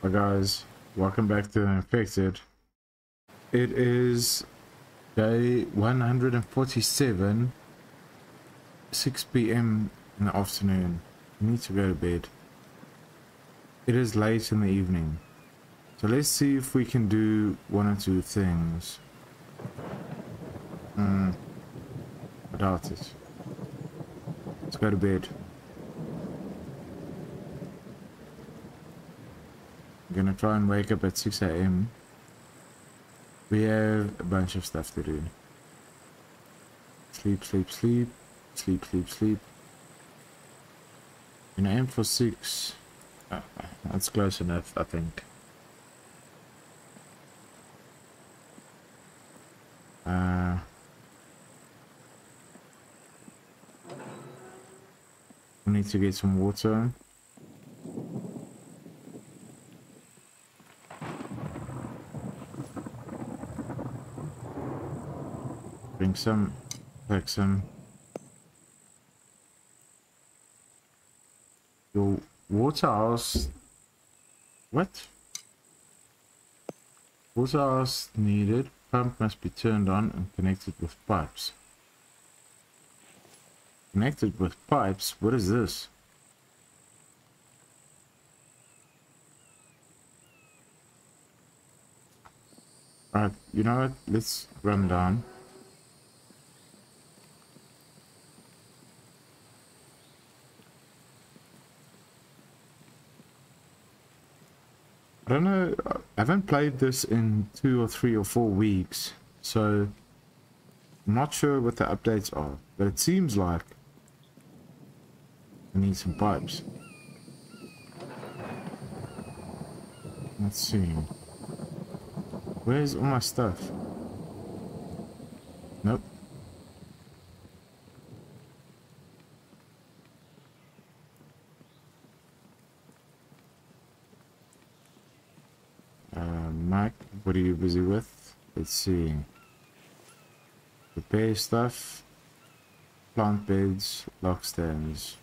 Hi guys, welcome back to Infected. It is day 147, 6 p.m. in the afternoon. I need to go to bed. It is late in the evening. So let's see if we can do one or two things. Hmm, I doubt it. Let's go to bed. I'm gonna try and wake up at 6 a.m. We have a bunch of stuff to do. Sleep, sleep, sleep, sleep, sleep, sleep. You know, aim for 6. Uh, that's close enough, I think. Uh, we need to get some water. Bring some, pack some. Your water house. What? Water house needed. Pump must be turned on and connected with pipes. Connected with pipes? What is this? Alright, you know what? Let's run down. I don't know, I haven't played this in two or three or four weeks, so I'm not sure what the updates are, but it seems like I need some pipes. Let's see. Where's all my stuff? Nope. Uh, Mike, what are you busy with? Let's see. Repair stuff. Plant beds, lock stands.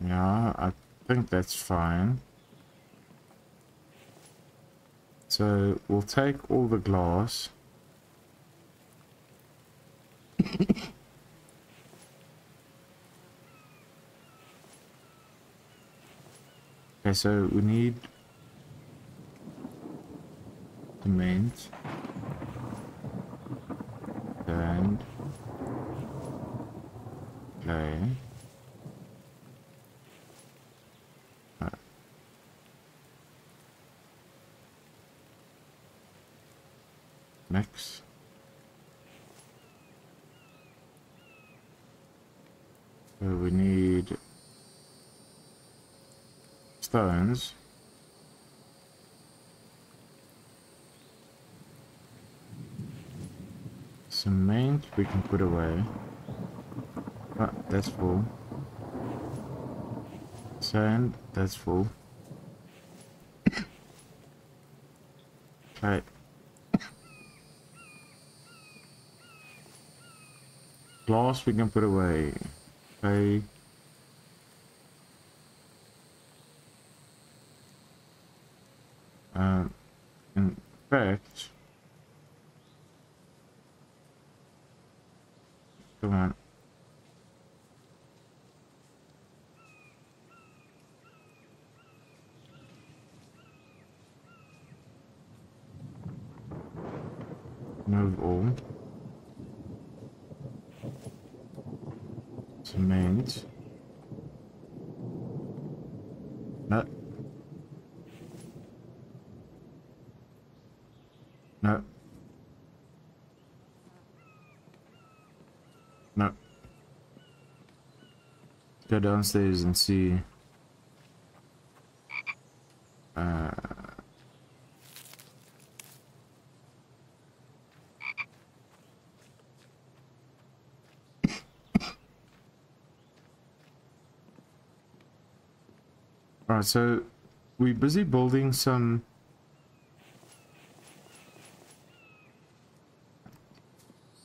Yeah, I think that's fine. So we'll take all the glass. okay, so we need cement and clay. Next. So we need stones. Cement we can put away. Ah, that's full. Sand, that's full. Right. Glass we can put away. Okay. Uh, in fact, come on. Move all. Cement. No. No. No. Go downstairs and see. Uh. Alright, so we're busy building some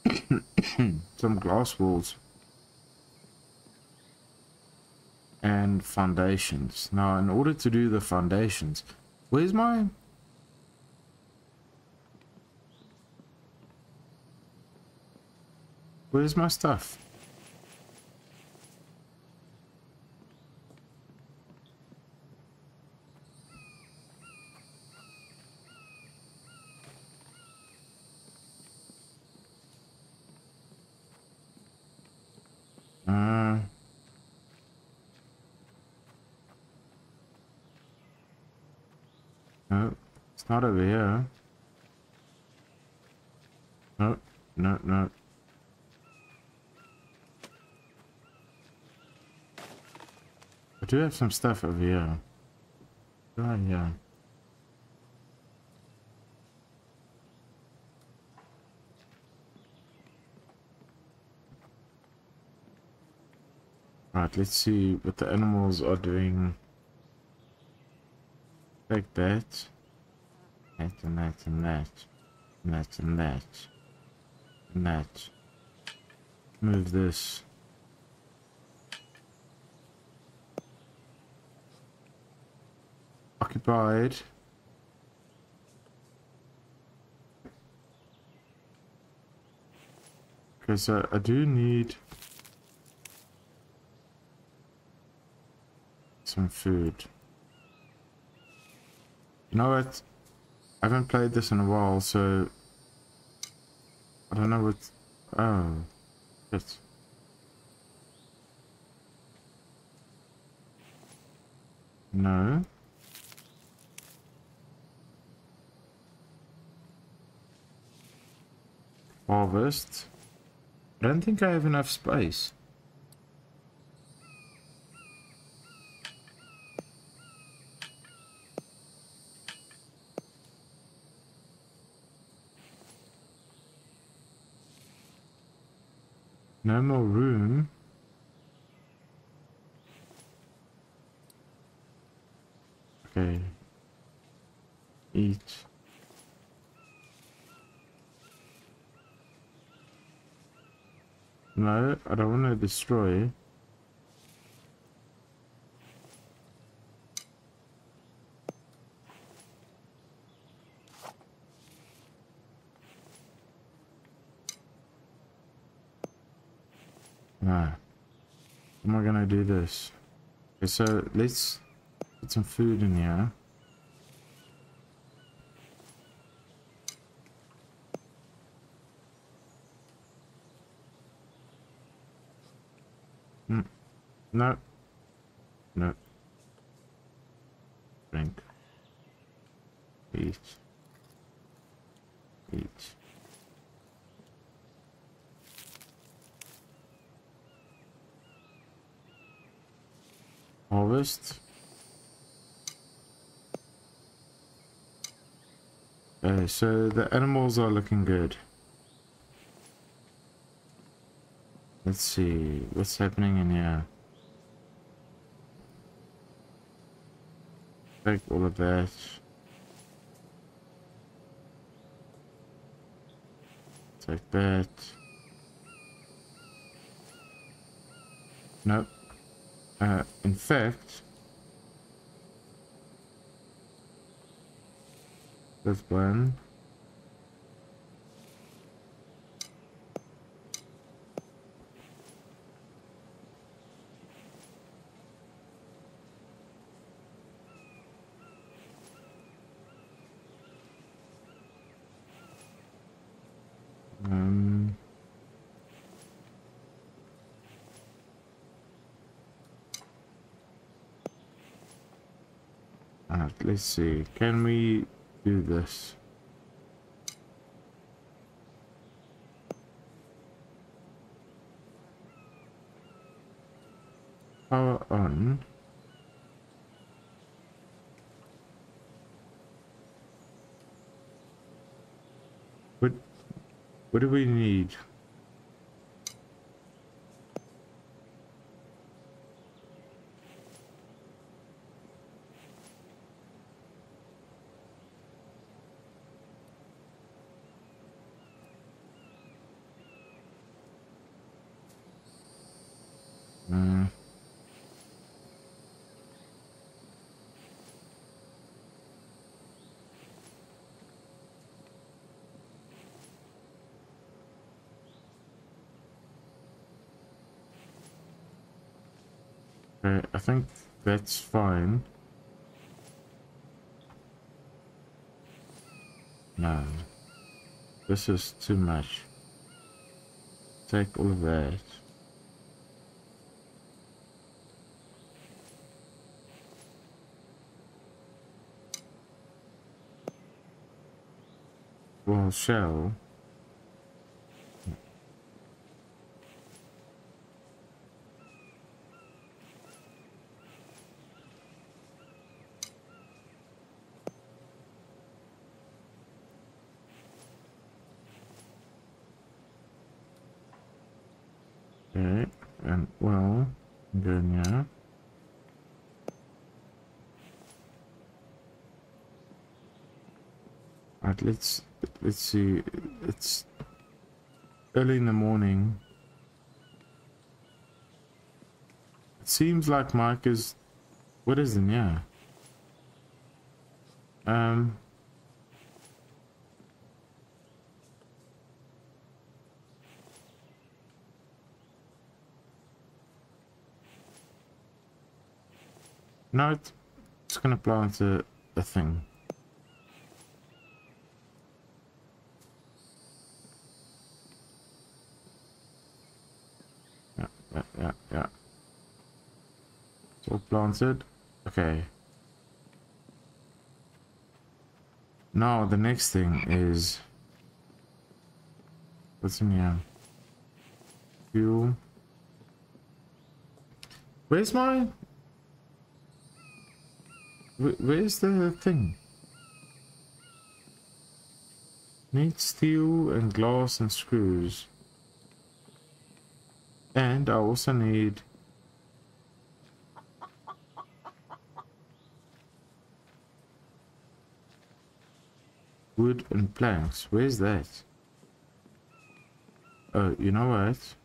some glass walls. And foundations. Now, in order to do the foundations, where's my... Where's my stuff? Uh, no, it's not over here. No, no, no. I do have some stuff over here. Oh, yeah. Right, let's see what the animals are doing. Like that. That and that and that. And that and that. And that. Move this. Occupied. Okay, so I do need some food. Know what? I haven't played this in a while, so I don't know what. Oh, shit. No. Harvest. I don't think I have enough space. No more room. Okay. Eat. No, I don't want to destroy. No. Am I gonna do this? Okay, so let's put some food in here. Hmm. No. No. Drink. Eat. Eat. Harvest. Okay, so the animals are looking good. Let's see, what's happening in here? Take all of that. Take that. Nope. Uh, in fact, this one. Um, Alright, let's see. Can we do this? Power on. What what do we need? Okay, I think that's fine. No. This is too much. Take all of that. Well, shell. Okay, and well, good, yeah. Alright, let's let's see. It's early in the morning. It seems like Mike is what is it, yeah. Um No, it's, it's gonna blow into a thing. Yeah, yeah, yeah, yeah. It's all planted. Okay. Now the next thing is what's in here? Fuel. Where's my where's the thing? Need steel and glass and screws. And I also need wood and planks. Where's that? Oh, you know what?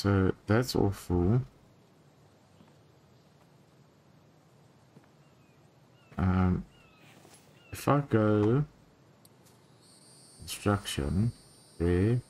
So that's all. Um, if I go construction there,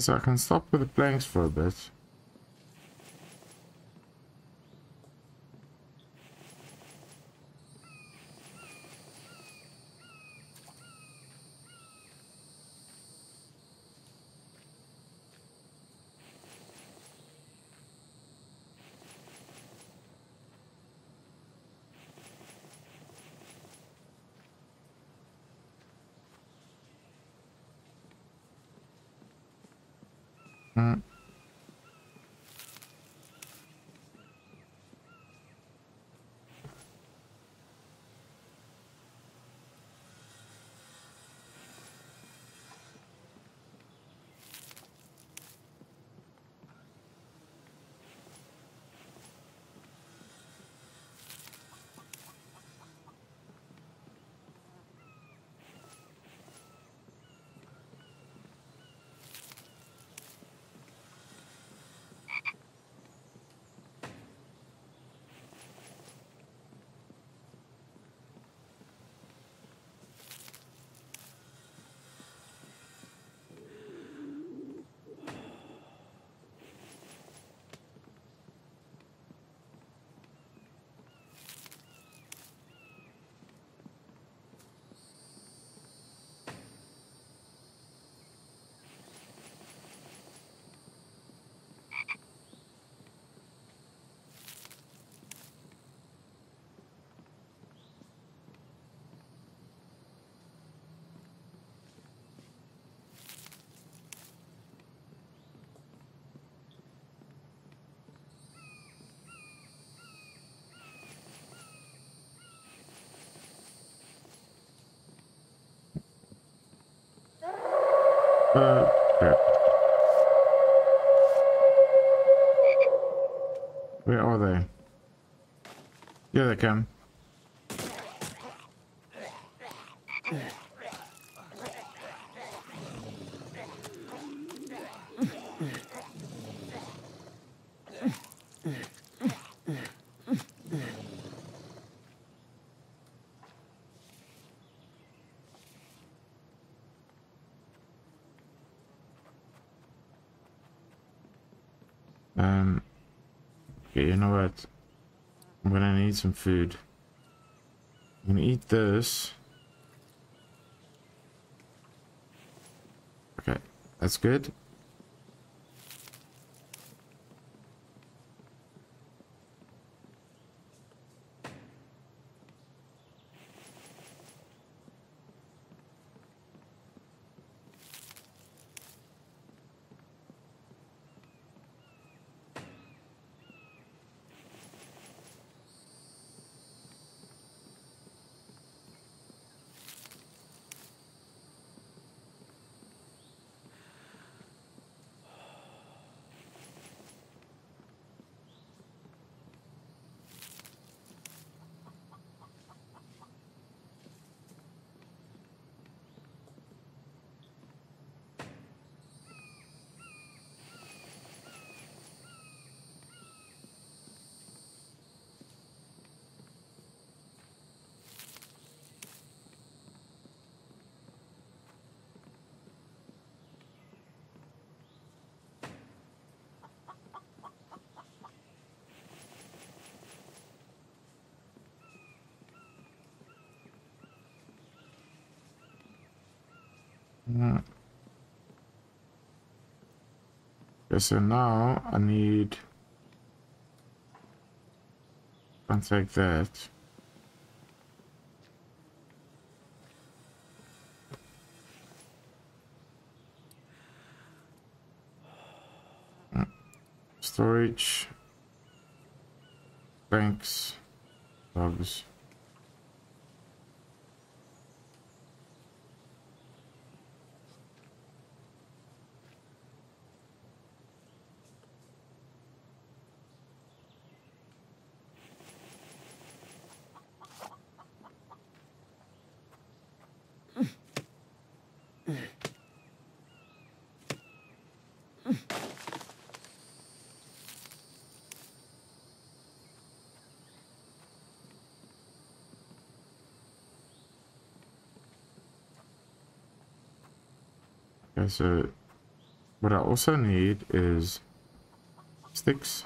So I can stop with the planks for a bit. Are they? Yeah, they come. Um, okay, you know what? I'm gonna need some food. I'm gonna eat this. Okay, that's good. Okay, so now I need something like that. Mm. Storage, banks, logs. Okay, so What I also need is sticks.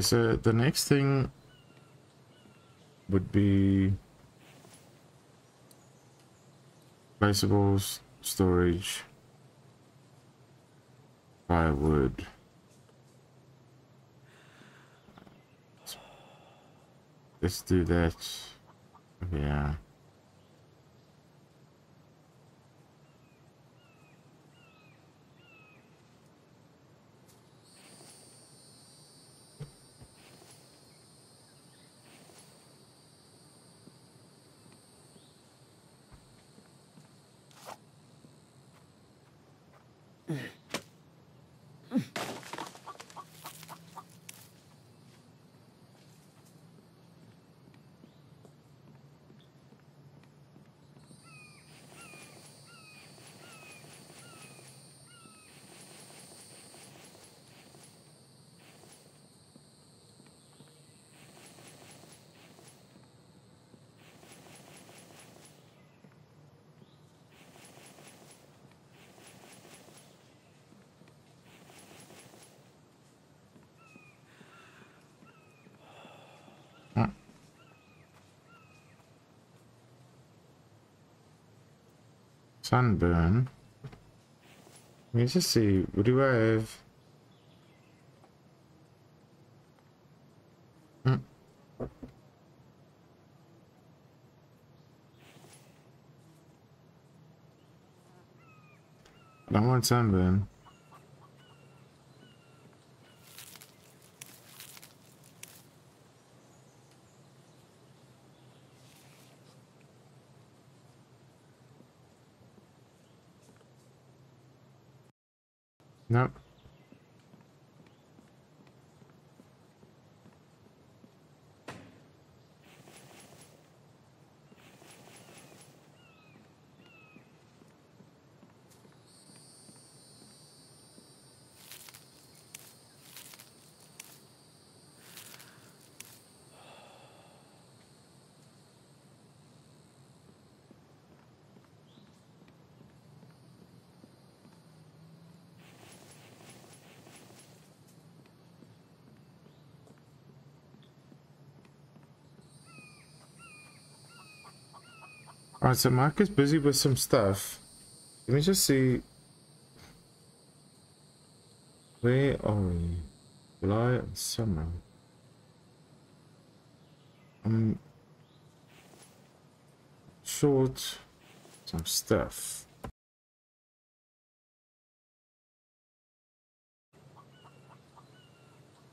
So the next thing would be placeables, storage, firewood. Let's do that. Yeah. Sunburn. Let me just see. What do I have? Hmm. I don't want sunburn. Nope. Alright, so Mark is busy with some stuff. Let me just see. Where are we? July and summer. I'm short some stuff.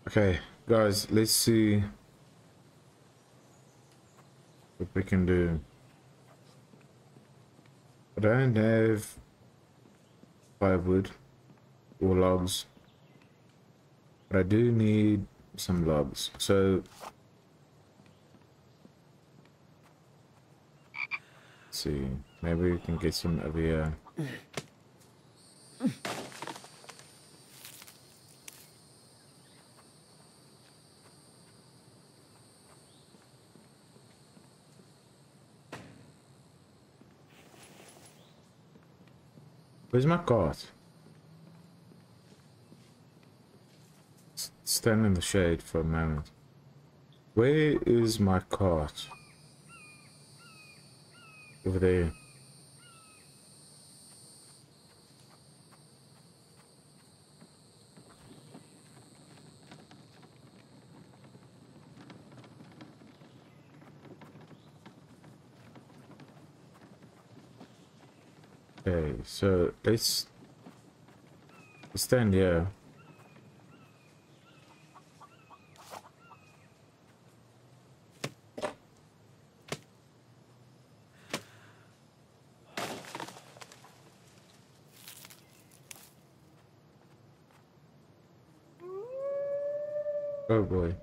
Okay, guys, let's see what we can do. I don't have firewood or logs. But I do need some logs. So let's see. Maybe we can get some over here. Where's my cart? Stand in the shade for a moment. Where is my cart? Over there. Okay, so let's stand here. Oh boy.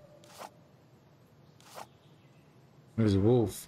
There's a wolf.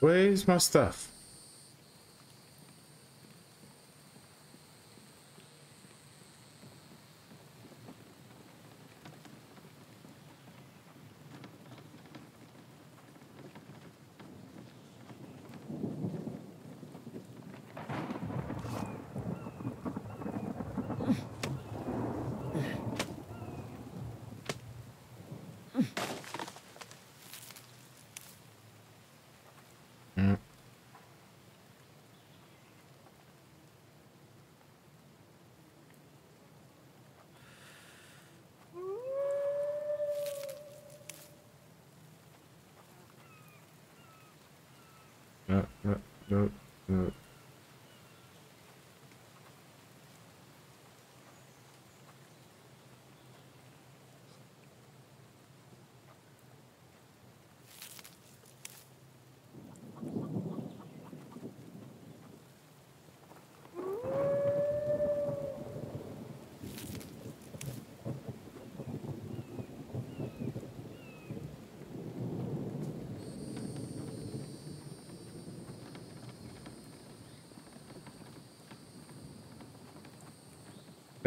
Where's my stuff? no, no, no, no.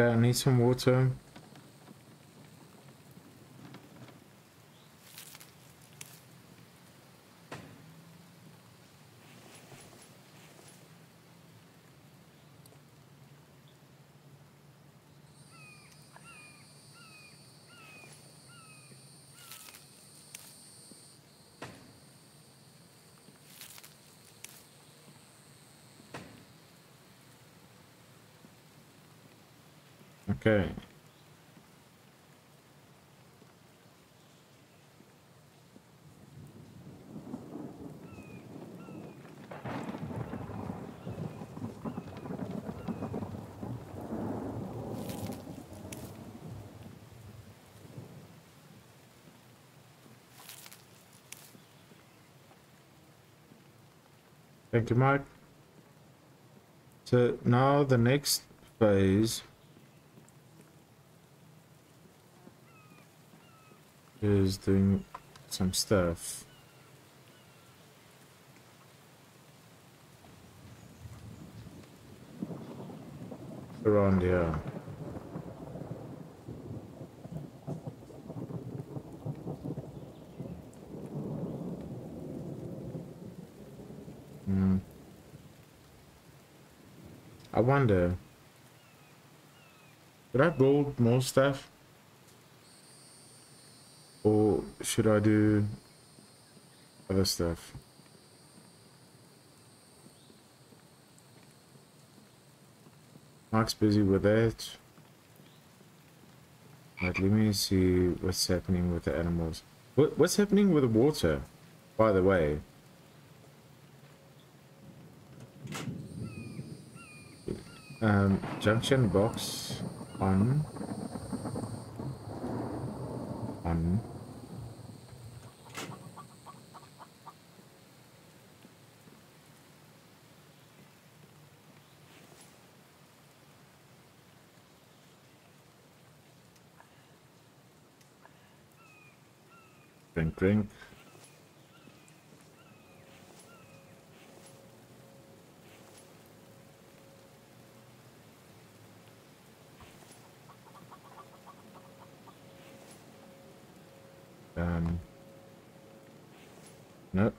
I need some water. Okay. Thank you, Mike. So now the next phase is doing some stuff. Around here. Hmm. I wonder, should I build more stuff? Or should I do other stuff? Mark's busy with that. Right, let me see what's happening with the animals. What, what's happening with the water, by the way? Um, junction box on. On. Drink, drink. Um. Nope.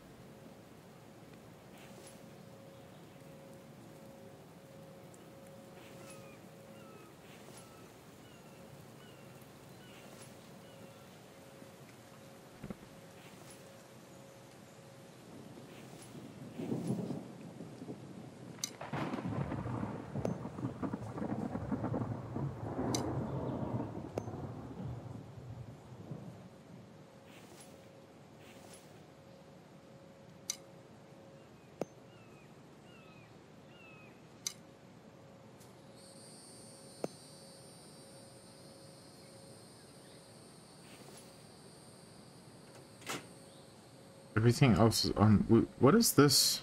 Everything else is um, on. What is this?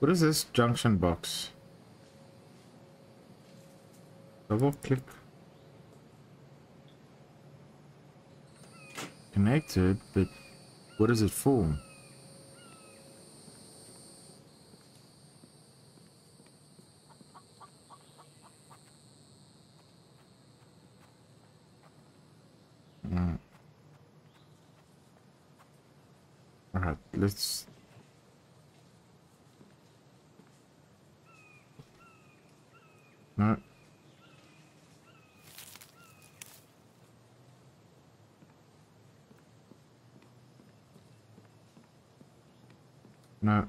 What is this junction box? Double click. Connected, but what is it for? Mm. Alright, let's No. No.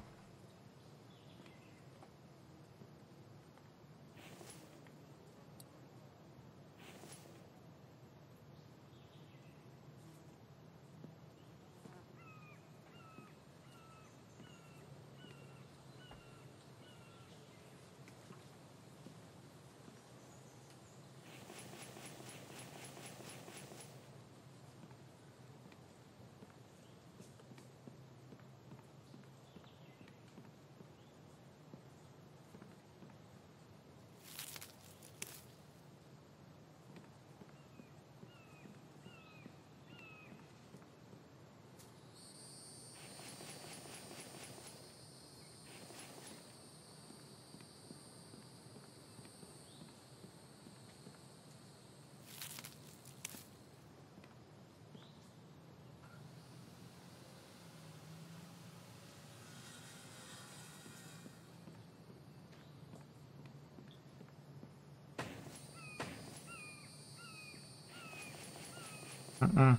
Uh-uh.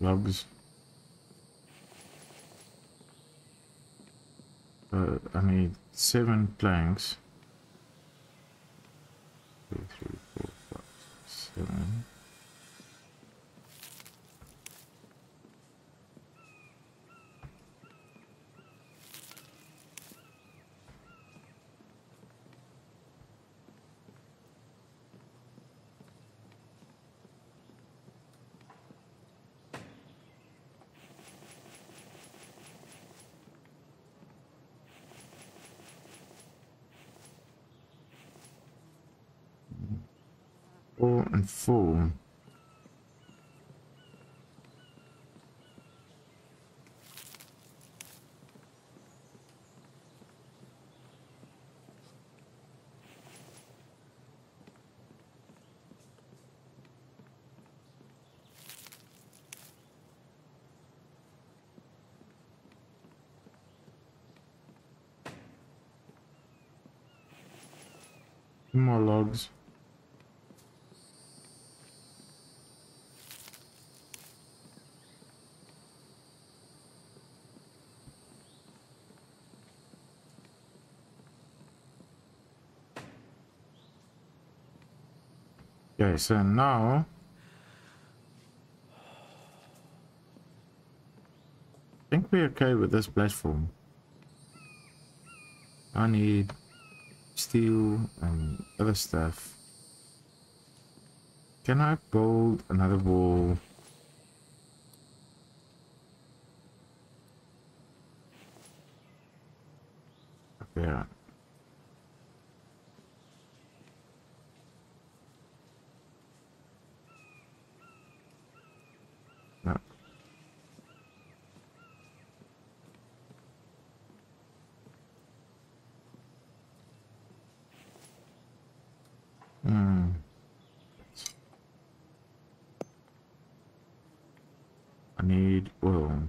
Logs. Uh, I need seven planks. Two, three, four, five, six, seven. Four and four. More logs. Okay, so now I think we're okay with this platform. I need steel and other stuff. Can I build another wall? Okay. Hmm. I need oil.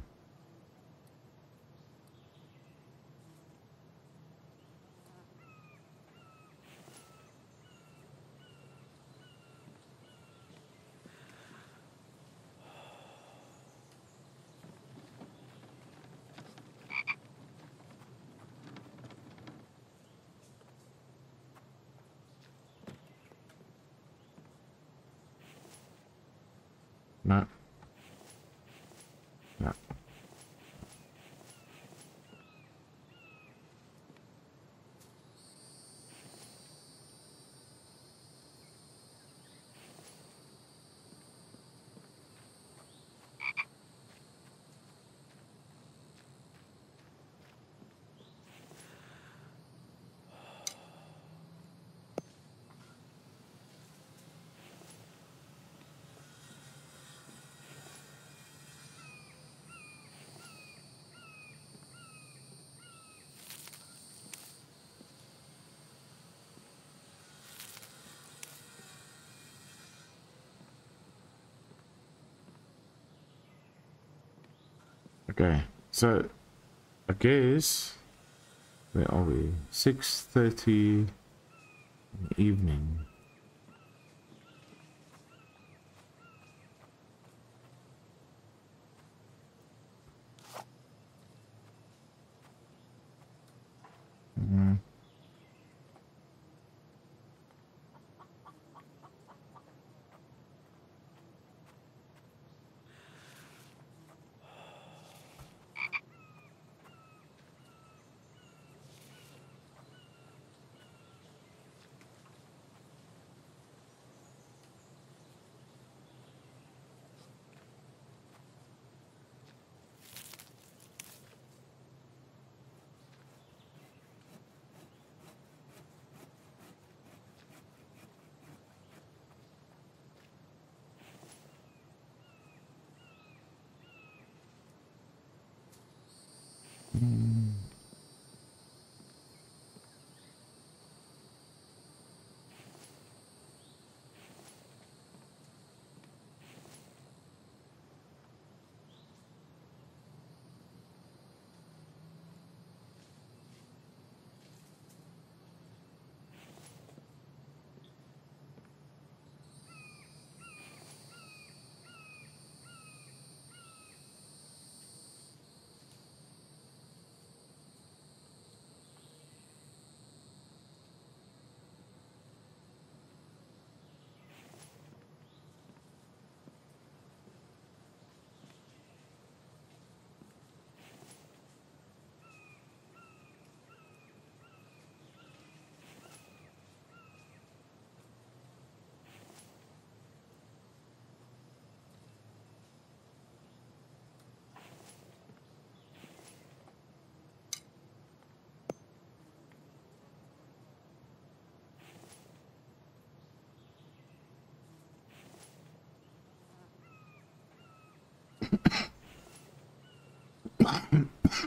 No. No. Okay, so I guess where are we? Six thirty evening.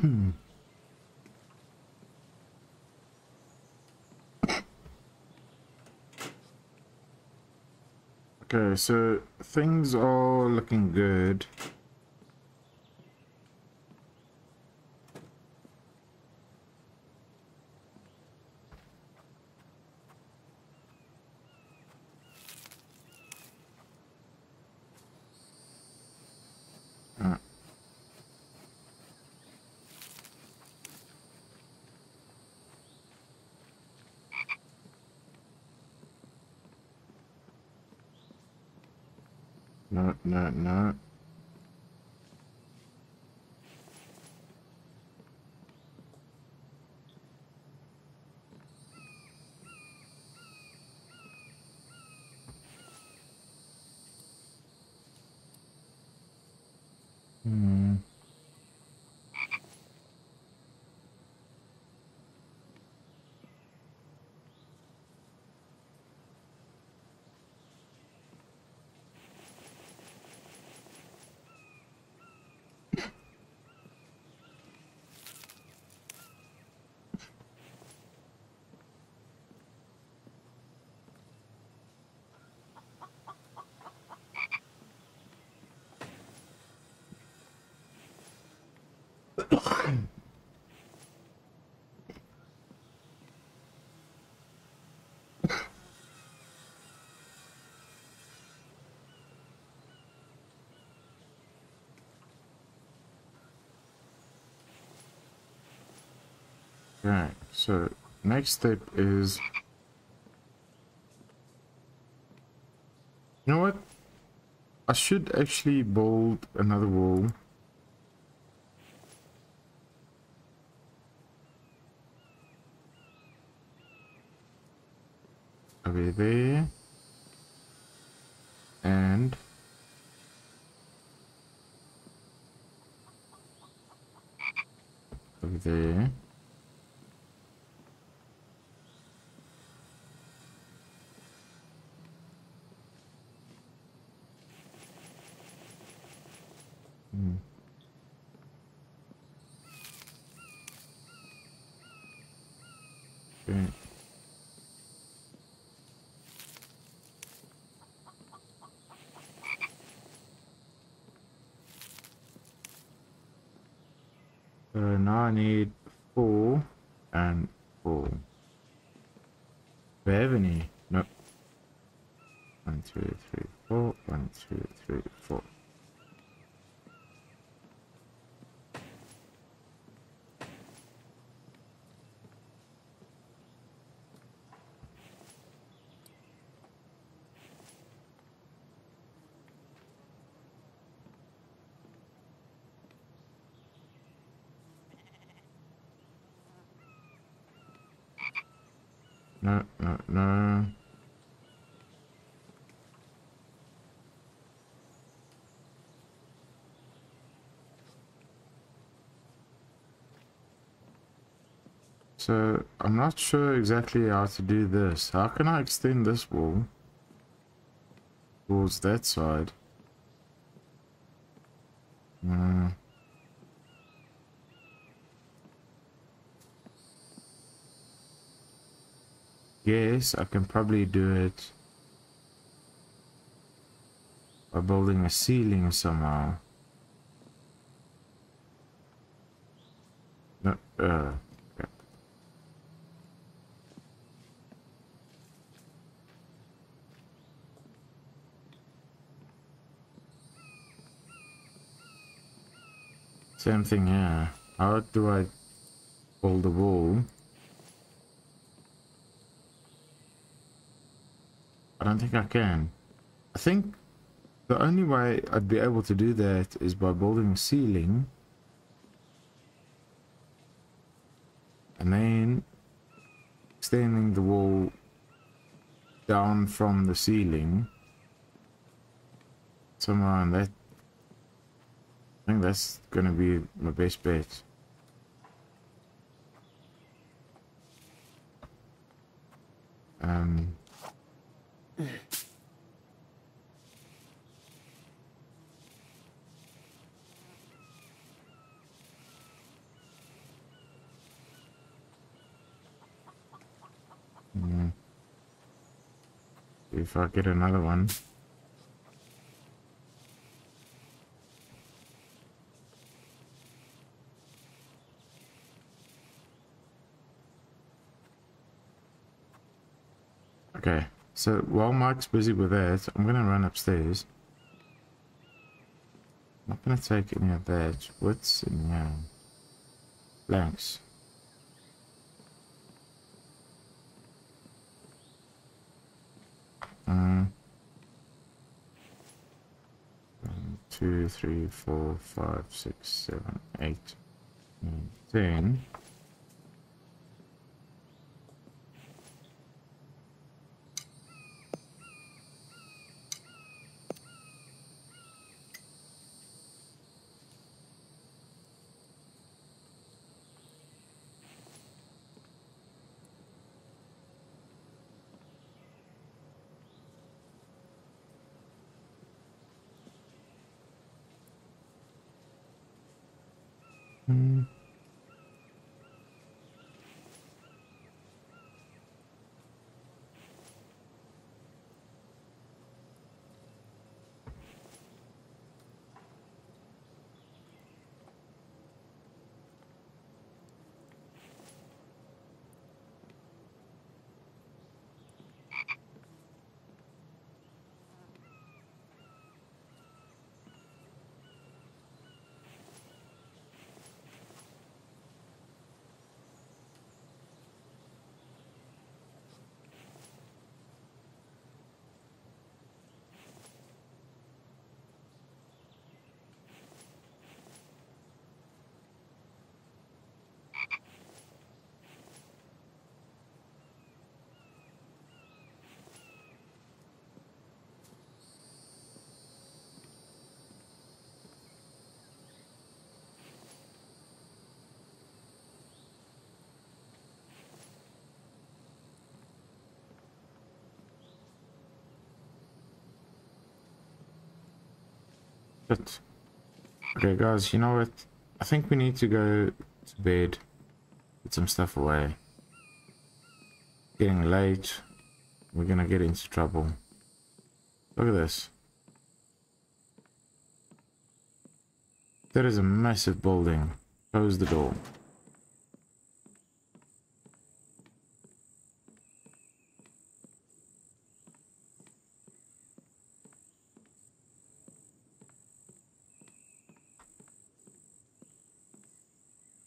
Hmm. okay, so things are looking good. No, not, no. Right, so next step is... You know what? I should actually build another wall. Over there. And... Over there. Hmm. Okay. So now I need four and four. Do I have any? Nope. One, two, three, four. One, two, three, four. No, no, no. So, I'm not sure exactly how to do this. How can I extend this wall? Towards that side? No. Yes, I can probably do it by building a ceiling somehow. No, uh, okay. Same thing here. How do I build the wall? I don't think I can. I think the only way I'd be able to do that is by building a ceiling. And then extending the wall down from the ceiling. Somewhere on that. Think that's gonna be my best bet. Um. Hmm. If I get another one. Okay, so while Mike's busy with that, I'm gonna run upstairs. I'm not gonna take any of that. What's in here? Blanks. Mm. One, two, three, four, five, six, seven, eight, nine, ten. But okay, guys, you know what? I think we need to go to bed, put some stuff away. Getting late. We're gonna get into trouble. Look at this. That is a massive building. Close the door.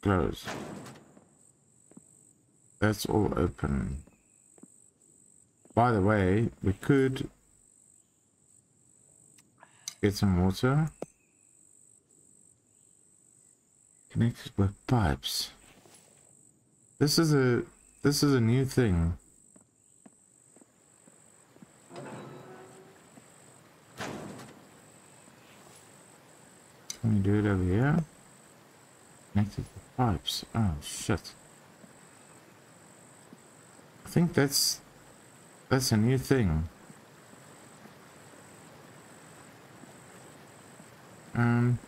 Close. That's all open. By the way, we could get some water. Connected with pipes. This is a this is a new thing. Can we do it over here? Connected pipes. Oh shit. I think that's that's a new thing. Um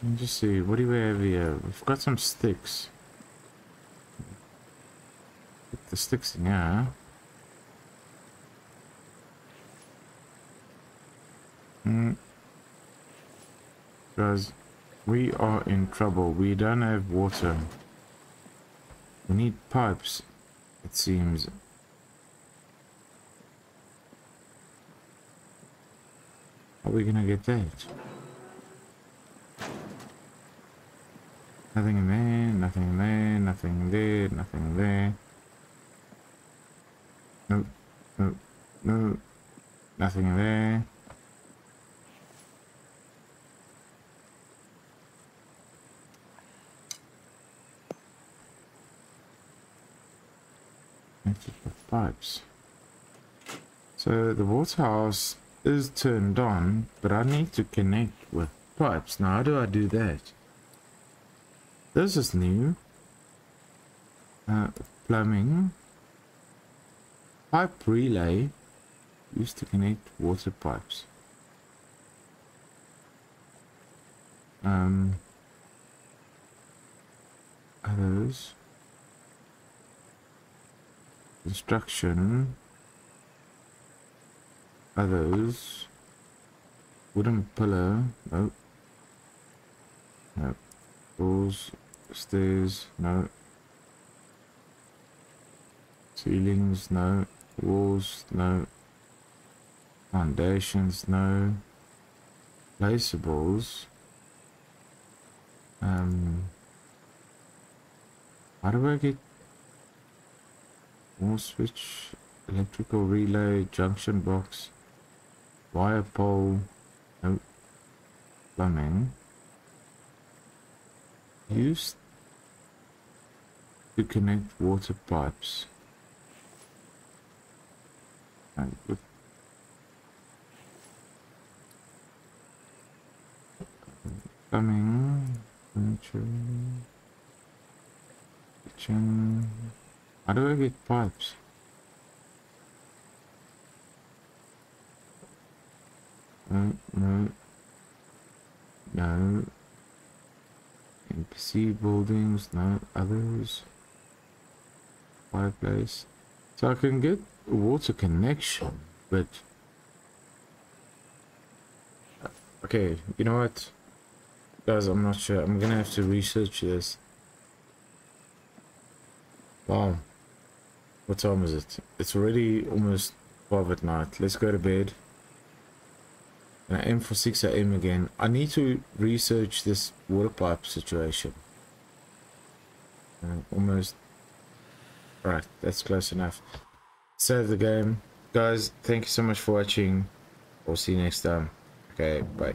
Let me just see, what do we have here? We've got some sticks. Put the sticks in here. Hmm. Guys, we are in trouble. We don't have water. We need pipes, it seems. How are we gonna get that? Nothing in there, nothing in there, nothing there, nothing there. Nope, nope, nope. Nothing in there. With pipes. So the water house is turned on, but I need to connect with pipes. Now how do I do that? This is new. Uh, plumbing. Pipe relay used to connect water pipes. Um, those? Construction. Others. Wooden pillar. no no Doors. Stairs. No. Ceilings. No. Walls. No. Foundations. No. Placeables. Um. How do I get more switch, electrical relay, junction box, wire pole, no, plumbing. Used to connect water pipes. And with plumbing, furniture. Kitchen. How do I get pipes? No, no. No. NPC buildings, no others. Fireplace. So I can get water connection, but... Okay, you know what? Guys, I'm not sure. I'm gonna have to research this. Wow. What time is it? It's already almost 12 at night. Let's go to bed. And I aim for 6 a.m. again. I need to research this water pipe situation. Uh, almost. Right, that's close enough. Save the game. Guys, thank you so much for watching. We'll see you next time. Okay, bye.